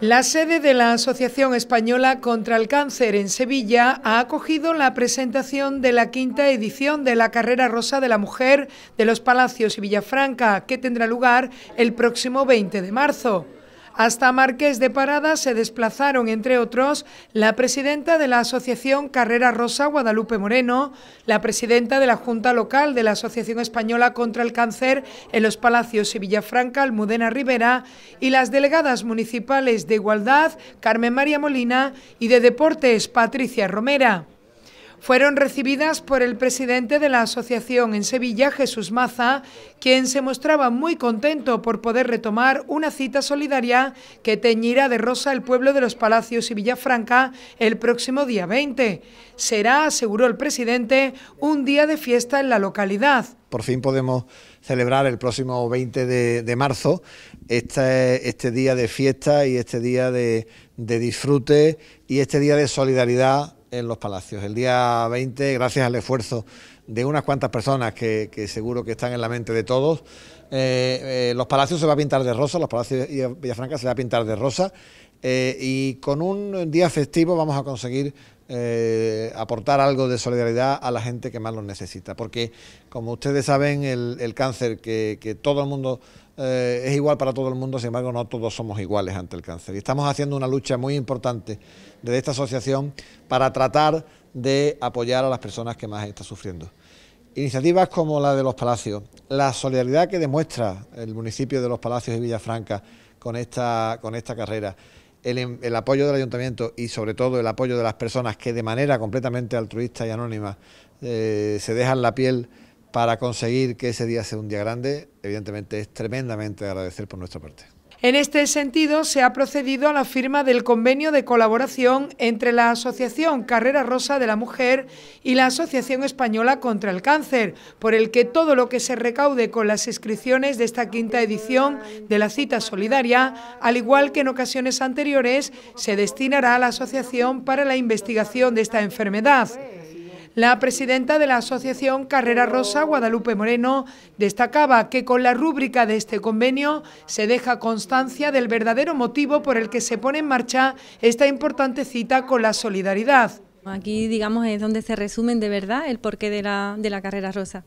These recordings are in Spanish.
La sede de la Asociación Española contra el Cáncer en Sevilla ha acogido la presentación de la quinta edición de la Carrera Rosa de la Mujer de los Palacios y Villafranca, que tendrá lugar el próximo 20 de marzo. Hasta Marqués de Parada se desplazaron, entre otros, la presidenta de la Asociación Carrera Rosa, Guadalupe Moreno, la presidenta de la Junta Local de la Asociación Española contra el Cáncer en los Palacios y Villafranca, Almudena Rivera, y las delegadas municipales de Igualdad, Carmen María Molina, y de Deportes, Patricia Romera fueron recibidas por el presidente de la asociación en Sevilla, Jesús Maza, quien se mostraba muy contento por poder retomar una cita solidaria que teñirá de rosa el pueblo de los Palacios y Villafranca el próximo día 20. Será, aseguró el presidente, un día de fiesta en la localidad. Por fin podemos celebrar el próximo 20 de, marzo este, este, día de fiesta y este día de disfrute y este día de solidaridad en los palacios. El día 20, gracias al esfuerzo de unas cuantas personas que, seguro que están en la mente de todos, eh, eh, los palacios se va a pintar de rosa, los palacios de Villafranca se va a pintar de rosa eh, y con un día festivo vamos a conseguir aportar algo de solidaridad a la gente que más lo necesita. Porque, como ustedes saben, el, cáncer que, que todo el mundo eh, es igual para todo el mundo, sin embargo no todos somos iguales ante el cáncer. Y estamos haciendo una lucha muy importante desde esta asociación para tratar de apoyar a las personas que más están sufriendo. Iniciativas como la de los Palacios, la solidaridad que demuestra el municipio de Los Palacios y Villafranca con esta, con esta carrera, el, apoyo del ayuntamiento y sobre todo el apoyo de las personas que de manera completamente altruista y anónima eh, se dejan la piel para conseguir que ese día sea un día grande, evidentemente es tremendamente agradecer por nuestra parte. En este sentido, se ha procedido a la firma del convenio de colaboración entre la Asociación Carrera Rosa de la Mujer y la Asociación Española contra el Cáncer, por el que todo lo que se recaude con las inscripciones de esta quinta edición de la cita solidaria, al igual que en ocasiones anteriores, se destinará a la Asociación para la investigación de esta enfermedad. La presidenta de la Asociación Carrera Rosa, Guadalupe Moreno, destacaba que con la rúbrica de este convenio se deja constancia del verdadero motivo por el que se pone en marcha esta importante cita con la solidaridad. Aquí, digamos, es donde se resumen de verdad el porqué de la, de la Carrera Rosa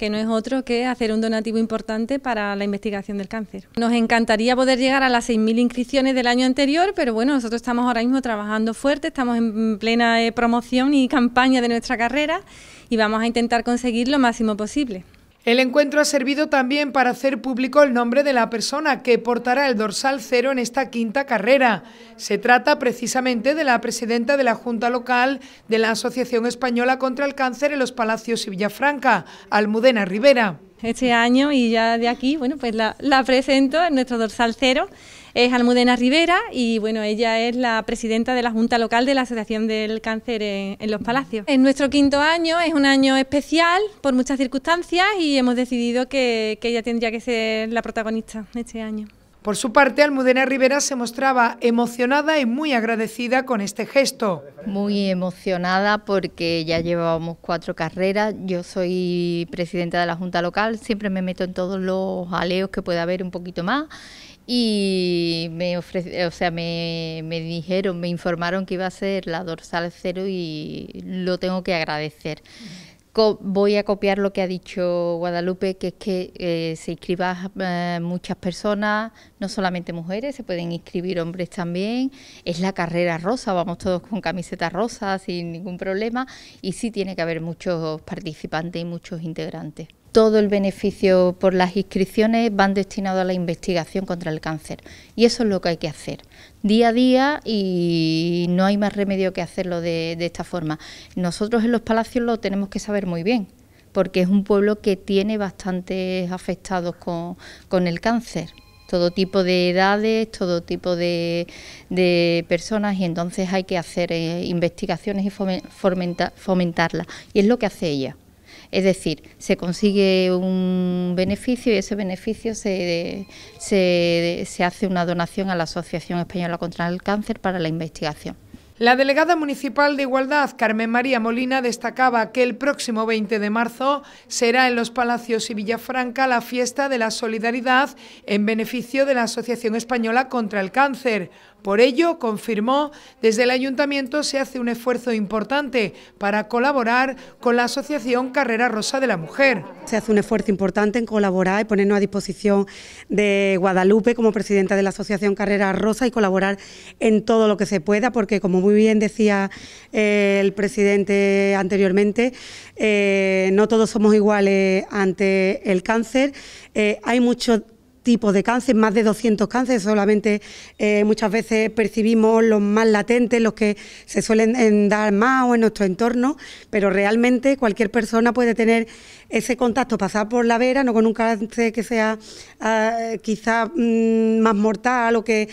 que no es otro que hacer un donativo importante para la investigación del cáncer. Nos encantaría poder llegar a las 6.000 inscripciones del año anterior, pero bueno, nosotros estamos ahora mismo trabajando fuerte, estamos en plena eh, promoción y campaña de nuestra carrera y vamos a intentar conseguir lo máximo posible. El encuentro ha servido también para hacer público el nombre de la persona que portará el dorsal cero en esta quinta carrera. Se trata precisamente de la presidenta de la Junta Local de la Asociación Española contra el Cáncer en los Palacios y Villafranca, Almudena Rivera. Este año y ya de aquí, bueno, pues la, la presento en nuestro dorsal cero es Almudena Rivera y bueno, ella es la presidenta de la Junta Local de la Asociación del Cáncer en, los Palacios. En nuestro quinto año es un año especial por muchas circunstancias y hemos decidido que, que ella tendría que ser la protagonista este año. Por su parte, Almudena Rivera se mostraba emocionada y muy agradecida con este gesto. Muy emocionada porque ya llevábamos cuatro carreras. Yo soy presidenta de la Junta Local, siempre me meto en todos los aleos que pueda haber un poquito más y me ofrece, o sea, me, me, dijeron, me informaron que iba a ser la dorsal cero y lo tengo que agradecer. Voy a copiar lo que ha dicho Guadalupe, que es que eh, se inscriban eh, muchas personas, no solamente mujeres, se pueden inscribir hombres también. Es la carrera rosa, vamos todos con camiseta rosa sin ningún problema y sí tiene que haber muchos participantes y muchos integrantes todo el beneficio por las inscripciones van destinados a la investigación contra el cáncer. Y eso es lo que hay que hacer, día a día y no hay más remedio que hacerlo de, esta forma. Nosotros en los palacios lo tenemos que saber muy bien, porque es un pueblo que tiene bastantes afectados con, el cáncer todo tipo de edades, todo tipo de, personas y entonces hay que hacer eh, investigaciones y fomentarlas. Y es lo que hace ella. Es decir, se consigue un beneficio y ese beneficio se, se, hace una donación a la Asociación Española contra el Cáncer para la investigación. La delegada municipal de Igualdad, Carmen María Molina, destacaba que el próximo 20 de marzo será en los Palacios y Villafranca la fiesta de la solidaridad en beneficio de la Asociación Española contra el Cáncer. Por ello, confirmó, desde el ayuntamiento se hace un esfuerzo importante para colaborar con la Asociación Carrera Rosa de la Mujer. Se hace un esfuerzo importante en colaborar y ponernos a disposición de Guadalupe como presidenta de la Asociación Carrera Rosa y colaborar en todo lo que se pueda, porque como muy bien decía eh, el presidente anteriormente, eh, no todos somos iguales ante el cáncer. Eh, hay muchos tipos de cáncer, más de 200 cánceres, solamente eh, muchas veces percibimos los más latentes, los que se suelen dar más o en nuestro entorno, pero realmente cualquier persona puede tener ese contacto, pasar por la vera, no con un cáncer que sea uh, quizá mm, más mortal o que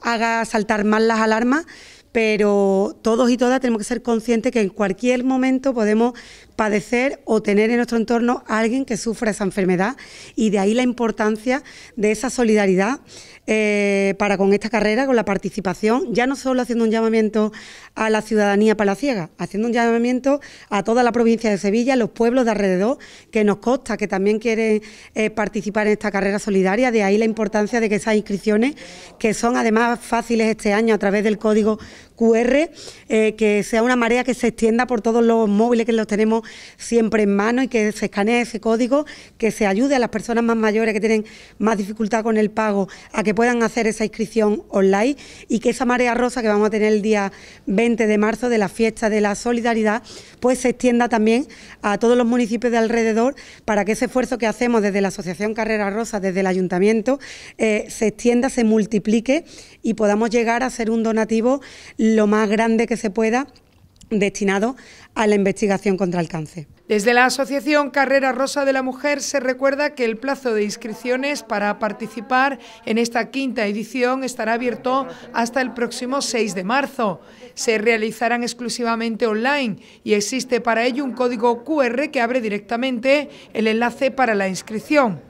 haga saltar más las alarmas, pero todos y todas tenemos que ser conscientes que en cualquier momento podemos padecer o tener en nuestro entorno a alguien que sufra esa enfermedad. Y de ahí la importancia de esa solidaridad eh, para con esta carrera, con la participación, ya no solo haciendo un llamamiento a la ciudadanía palaciega, haciendo un llamamiento a toda la provincia de Sevilla, los pueblos de alrededor, que nos consta que también quieren eh, participar en esta carrera solidaria, de ahí la importancia de que esas inscripciones, que son además fáciles este año a través del código QR, eh, que sea una marea que se extienda por todos los móviles que los tenemos siempre en mano y que se escanee ese código, que se ayude a las personas más mayores que tienen más dificultad con el pago a que puedan hacer esa inscripción online y que esa marea rosa que vamos a tener el día 20 de marzo de la fiesta de la solidaridad, pues se extienda también a todos los municipios de alrededor para que ese esfuerzo que hacemos desde la Asociación Carrera Rosa, desde el Ayuntamiento, eh, se extienda, se multiplique y podamos llegar a ser un donativo lo más grande que se pueda destinado a la investigación contra el cáncer. Desde la Asociación Carrera Rosa de la Mujer se recuerda que el plazo de inscripciones para participar en esta quinta edición estará abierto hasta el próximo 6 de marzo. Se realizarán exclusivamente online y existe para ello un código QR que abre directamente el enlace para la inscripción.